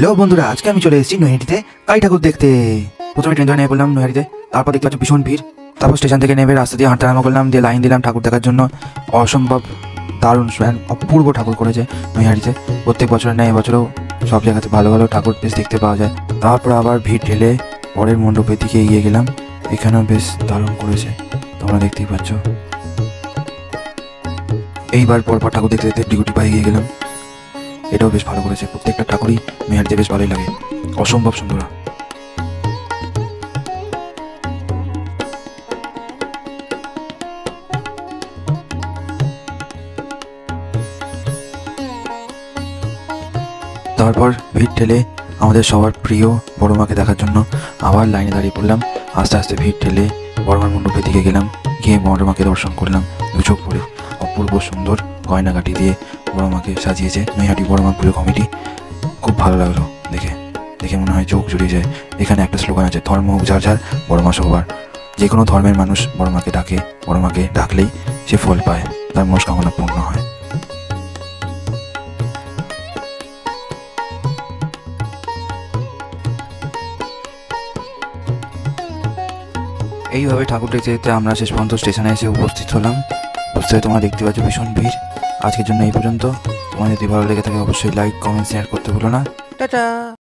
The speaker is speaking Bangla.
হ্যালো বন্ধুরা, আজকে আমি চলে এসেছি নৈহাটিতে কালী ঠাকুর দেখতে। প্রথমে ট্রেন ধরে নেমে পড়লাম নৈহাটিতে, তারপর দেখতে পাচ্ছি ভীষণ ভিড়। তারপর স্টেশন থেকে নেমে রাস্তা দিয়ে হাঁটা আরম্ভ করলাম, দিয়ে লাইন দিলাম ঠাকুর দেখার জন্য। অসম্ভব দারুণ অপূর্ব ঠাকুর করেছে নৈহাটিতে। প্রত্যেক বছর নেয় এবছরও সব জায়গাতে ভালো ভালো ঠাকুর বেশ দেখতে পাওয়া যায়। তারপর আবার ভিড় ঢেলে পরের মণ্ডপের দিকে এগিয়ে গেলাম, এখানেও বেশ দারুণ করেছে, তোমরা দেখতেই পাচ্ছ। এইবার পরপর ঠাকুর দেখতে দেখতে ডিগুটি পায়ে গিয়ে গেলাম। এটাও বেশ ভালো করেছে। প্রত্যেকটা ঠাকুরই মেহারিতে বেশ ভালোই লাগে। অসম্ভব সুন্দর। তারপর ভিড় ঠেলে আমাদের সবার প্রিয় বড় মাকে দেখার জন্য আবার লাইনে দাঁড়িয়ে পড়লাম। আস্তে আস্তে ভিড় ঠেলে বড় মার মণ্ডপের দিকে গেলাম, গিয়ে বড় মাকে দর্শন করলাম। দু চোখ পরে অপূর্ব সুন্দর গয়নাগাটি দিয়ে বড় মাকে সাজিয়েছে নৈহাটি বড় মা পুরো কমিটি। খুব ভালো লাগল দেখে। দেখে মনে হয় চোখ জুড়িয়ে যায়। এখানে একটা স্লোগান আছে, ধর্ম হোক যার যার বড় মা সবার। যে কোনো ধর্মের মানুষ বড় মাকে ডাকে বড় মাকে ডাকলেই সে ফল পায়, তার মনস্কামনা পূর্ণ হয়। এইভাবে ঠাকুর দেখতে দেখতে আমরা শেষ পর্যন্ত স্টেশনে এসে উপস্থিত হলাম। বুঝতে তোমরা দেখতে পাচ্ছ ভীষণ ভিড়। আজকের জন্য এই পর্যন্ত। তোমার যদি ভালো লেগে থাকে, অবশ্যই লাইক কমেন্ট শেয়ার করতে ভুলো না। টাটা।